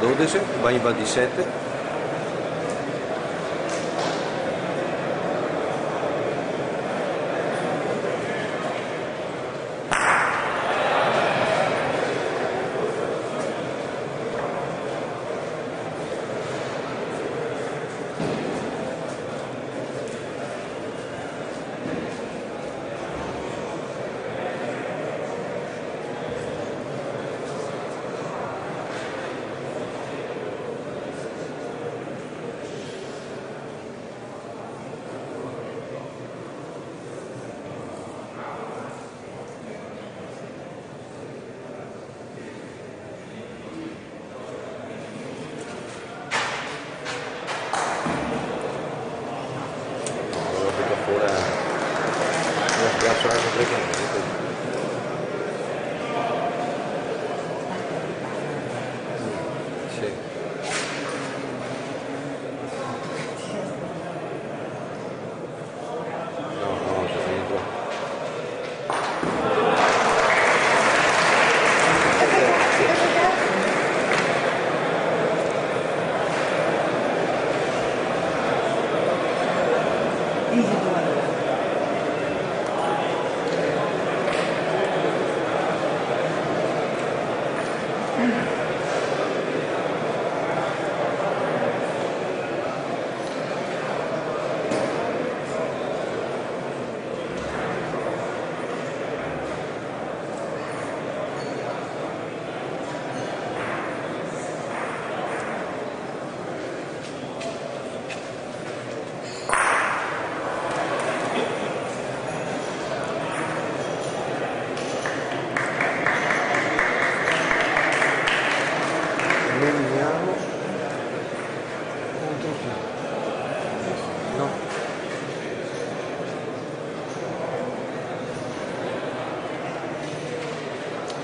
Ne va a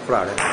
applauded.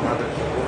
another.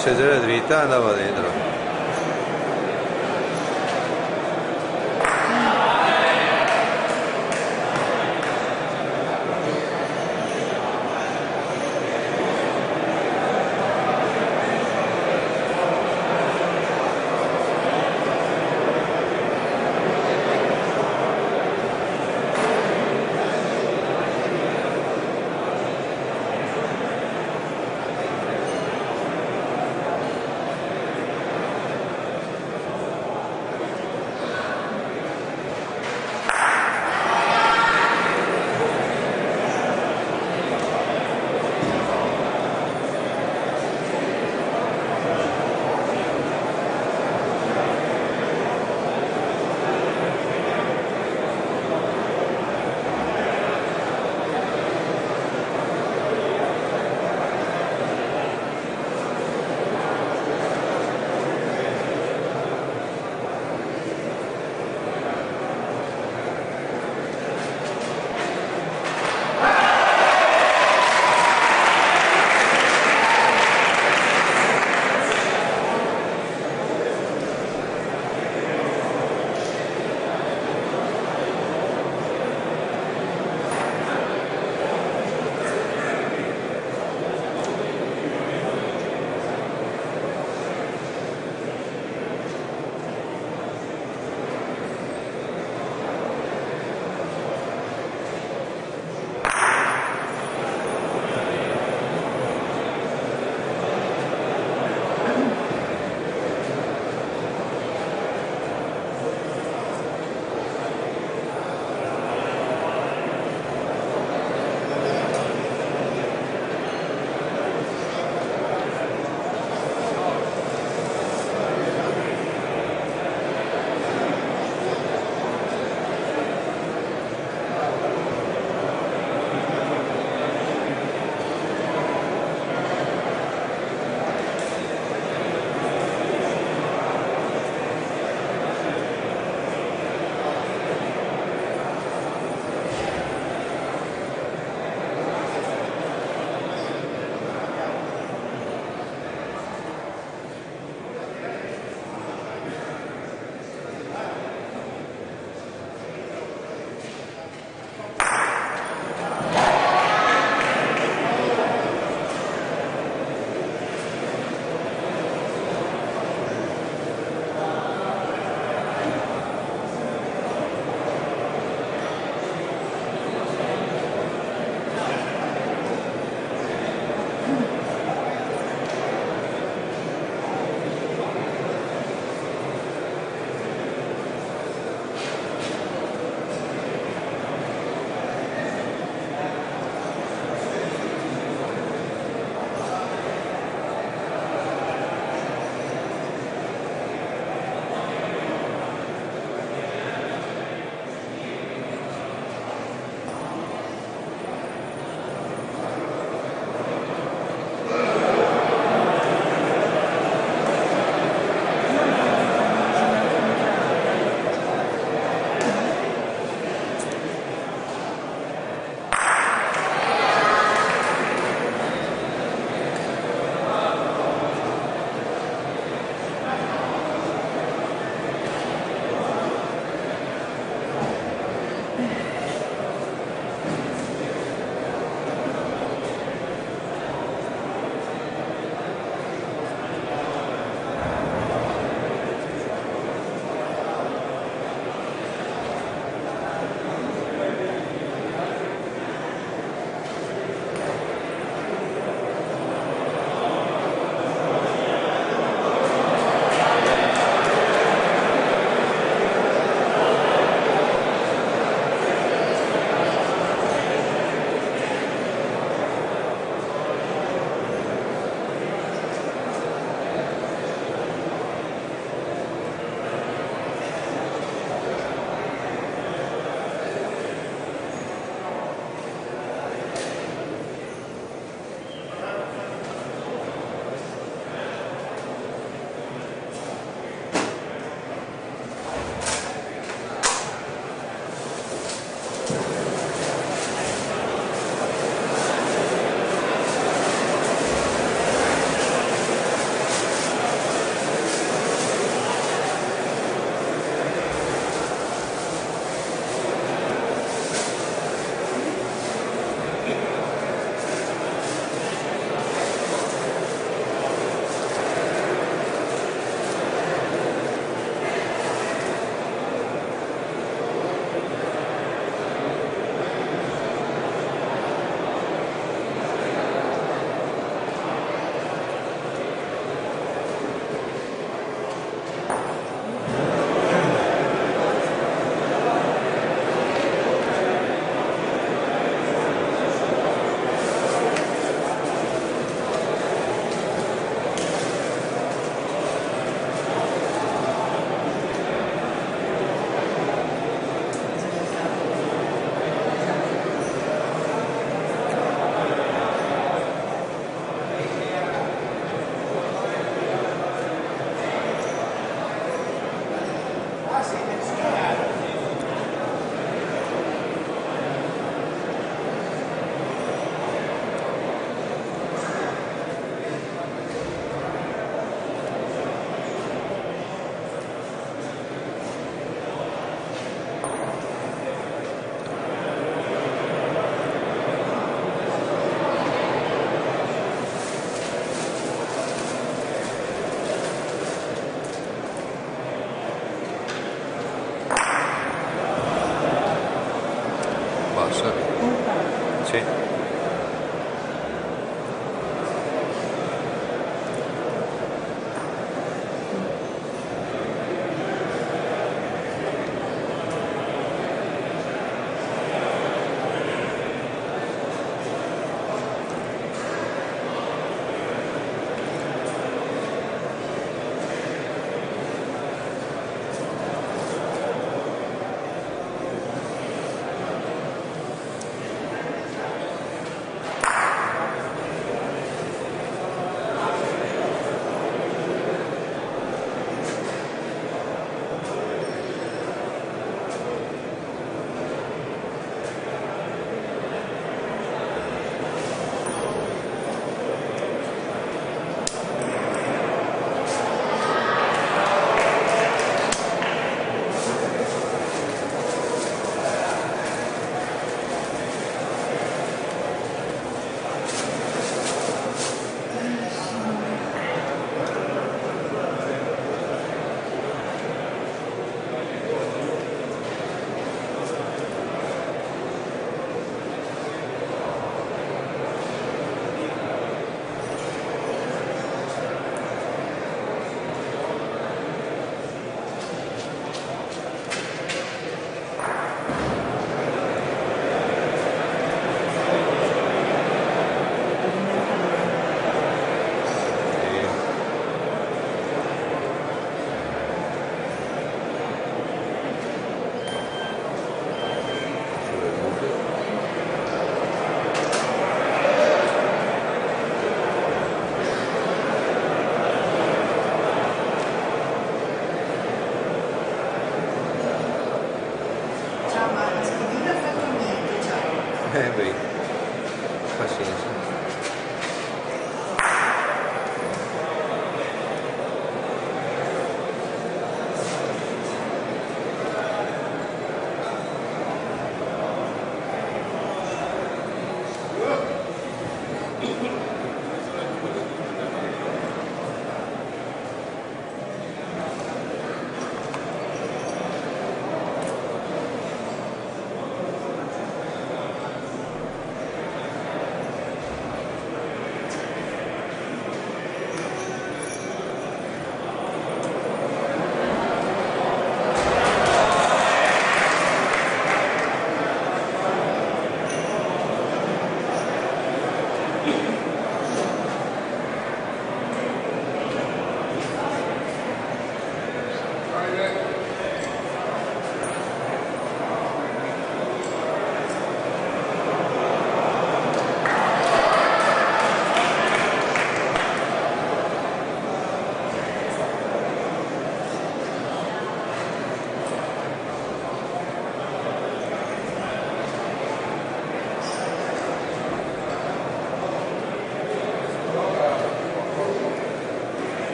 الشجرة ريتا أنا ورينا